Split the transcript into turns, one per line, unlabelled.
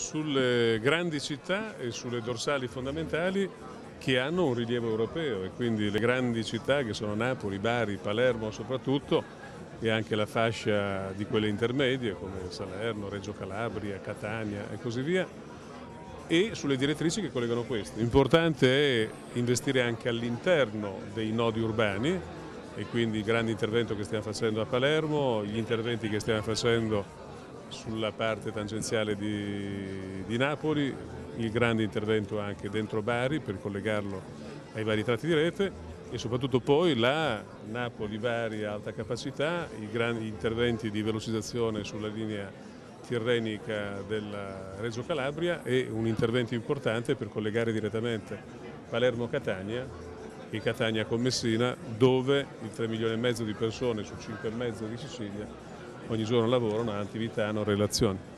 sulle grandi città e sulle dorsali fondamentali che hanno un rilievo europeo e quindi le grandi città che sono Napoli, Bari, Palermo soprattutto e anche la fascia di quelle intermedie come Salerno, Reggio Calabria, Catania e così via e sulle direttrici che collegano queste. Importante è investire anche all'interno dei nodi urbani e quindi il grande intervento che stiamo facendo a Palermo, gli interventi che stiamo facendo sulla parte tangenziale di, di, Napoli, il grande intervento anche dentro Bari per collegarlo ai vari tratti di rete e soprattutto poi la Napoli-Bari alta capacità, i grandi interventi di velocizzazione sulla linea tirrenica della Reggio Calabria e un intervento importante per collegare direttamente Palermo-Catania e Catania con Messina dove il 3 milioni e mezzo di persone su 5 e mezzo di Sicilia ogni giorno lavorano, hanno attività, hanno relazioni.